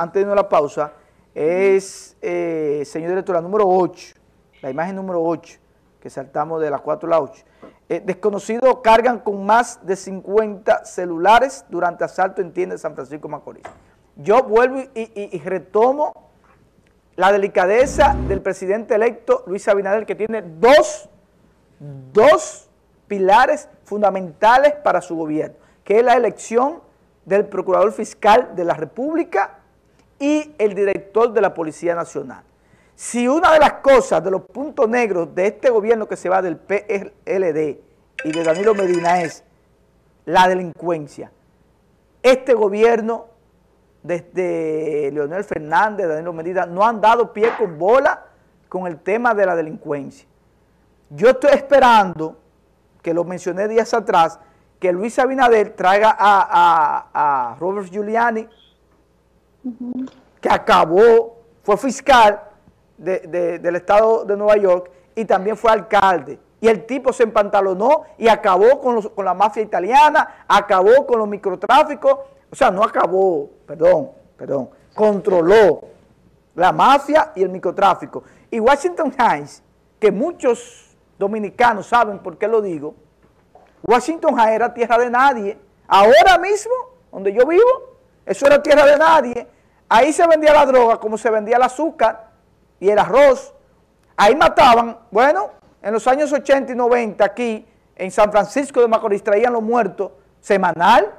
antes de la pausa, es, eh, señor director, la número 8, la imagen número 8, que saltamos de las 4 a la 8. Eh, desconocidos cargan con más de 50 celulares durante asalto en tienda de San Francisco Macorís. Yo vuelvo y, retomo la delicadeza del presidente electo Luis Abinader, que tiene dos, dos pilares fundamentales para su gobierno, que es la elección del Procurador Fiscal de la República y el director de la Policía Nacional. Si una de las cosas, de los puntos negros de este gobierno que se va del PLD y de Danilo Medina es la delincuencia, este gobierno, desde Leonel Fernández, Danilo Medina, no han dado pie con bola con el tema de la delincuencia. Yo estoy esperando, que lo mencioné días atrás, que Luis Abinader traiga a, Robert Giuliani, que acabó, fue fiscal del estado de Nueva York y también fue alcalde. Y el tipo se empantalonó y acabó con, con la mafia italiana, acabó con los microtráficos, o sea, no acabó, perdón, perdón, controló la mafia y el microtráfico. Y Washington Heights, que muchos dominicanos saben por qué lo digo, Washington era tierra de nadie. Ahora mismo, donde yo vivo, eso era tierra de nadie. Ahí se vendía la droga como se vendía el azúcar y el arroz. Ahí mataban, bueno, en los años 80 y 90 aquí, en San Francisco de Macorís, traían los muertos semanal,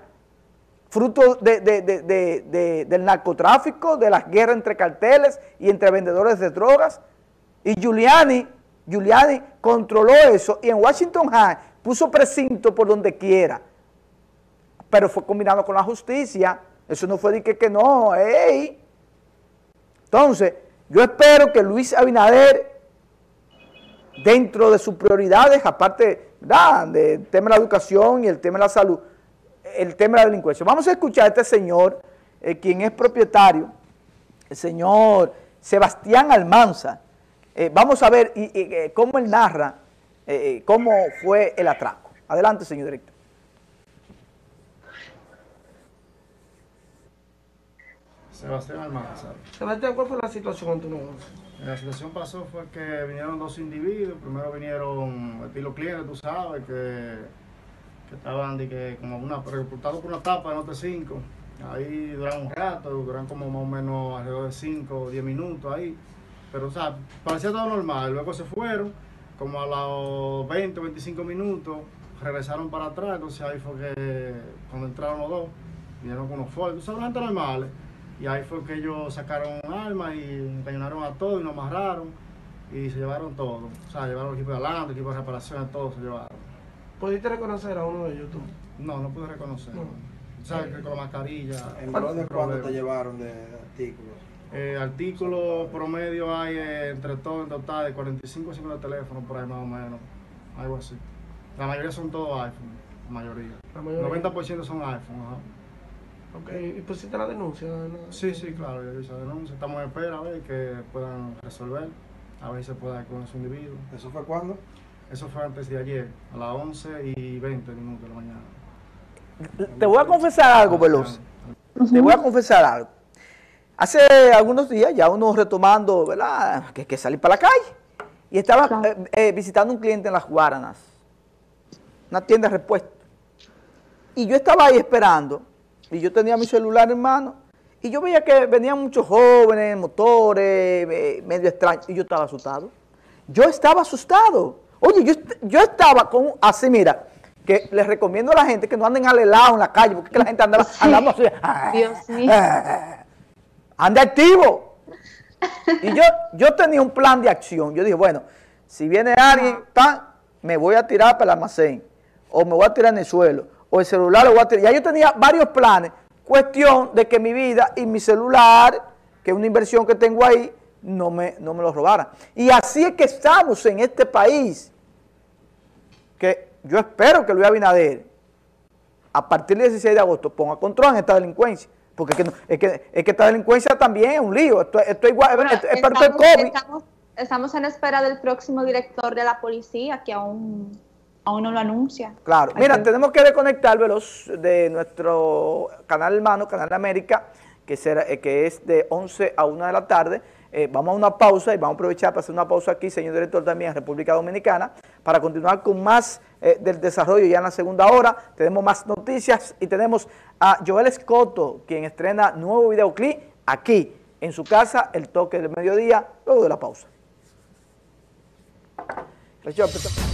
fruto del narcotráfico, de las guerras entre carteles y entre vendedores de drogas. Y Giuliani, Giuliani controló eso y en Washington High puso precinto por donde quiera, pero fue combinado con la justicia, eso no fue de que, no, ey. Entonces, yo espero que Luis Abinader, dentro de sus prioridades, aparte del tema de la educación y el tema de la salud, el tema de la delincuencia. Vamos a escuchar a este señor, eh, quien es propietario, el señor Sebastián Almanza. Eh, vamos a ver eh, cómo él narra cómo fue el atraco. Adelante, señor director. Sebastián Almanzar. Sebastián, ¿cuál fue la situación en tu negocio? La situación pasó fue que vinieron dos individuos. Primero vinieron estilo clientes, tú sabes, que, que estaban de que, como una, reportados por una tapa de Note 5. Ahí duran un rato, duran como más o menos alrededor de 5 o 10 minutos ahí. Pero, o sea, parecía todo normal. Luego se fueron como a los 20 o 25 minutos regresaron para atrás, entonces ahí fue que cuando entraron los dos, vinieron con unos fuegos, son gente normales, y ahí fue que ellos sacaron un arma y encañonaron a todos y nos amarraron y se llevaron todo, o sea, llevaron el equipo de adelante, el equipo de reparación, todo se llevaron. ¿Pudiste reconocer a uno de ellos tú? No, no pude reconocer. O sea, que con la mascarilla. ¿En de cuánto te llevaron de artículos? Eh, artículos promedio hay eh, entre todo en total de 45 o 50 teléfonos por ahí más o menos, algo así. La mayoría son todos iPhone, la mayoría. La mayoría. 90% son iPhone, ajá. Ok, ¿y pusiste la denuncia? Sí, sí, claro, yo hice la denuncia. Estamos en espera a ver que puedan resolver, a ver si se puede con ese individuo. ¿Eso fue cuándo? Eso fue antes de ayer, a las 11 y 20 minutos de la mañana. Te voy a confesar algo, Veloz. Te voy a confesar algo. Hace algunos días, ya uno retomando, ¿verdad? Que, que salir para la calle. Y estaba eh, eh, visitando un cliente en las Guaranas, una tienda de repuesto. Y yo estaba ahí esperando, y yo tenía mi celular en mano, y yo veía que venían muchos jóvenes, motores, medio extraños, y yo estaba asustado. Yo estaba asustado. Oye, yo, yo estaba con, así mira, que les recomiendo a la gente que no anden alelados en la calle, porque la gente andaba, andando así. Dios mío. ¡Ande activo. Y yo, yo tenía un plan de acción. Yo dije, bueno, si viene alguien, me voy a tirar para el almacén, o me voy a tirar en el suelo, o el celular lo voy a tirar. Ya yo tenía varios planes. Cuestión de que mi vida y mi celular, que es una inversión que tengo ahí, no me, no me lo robaran. Y así es que estamos en este país, que yo espero que Luis Abinader, a partir del 16 de agosto, ponga control en esta delincuencia. Porque es que, es que, es que esta delincuencia también es un lío. Esto, esto igual, es, parte del COVID. Estamos, en espera del próximo director de la policía que aún, aún no lo anuncia. Claro. Mira, tenemos que desconectar, veloz, de nuestro canal hermano, Canal América, que, será, eh, que es de 11 a 1 de la tarde. Eh, vamos a una pausa y vamos a aprovechar para hacer una pausa aquí, señor director, también en República Dominicana, para continuar con más eh, del desarrollo ya en la segunda hora. Tenemos más noticias y tenemos a Joel Escoto, quien estrena nuevo videoclip aquí, en su casa, el toque del mediodía, luego de la pausa. Gracias.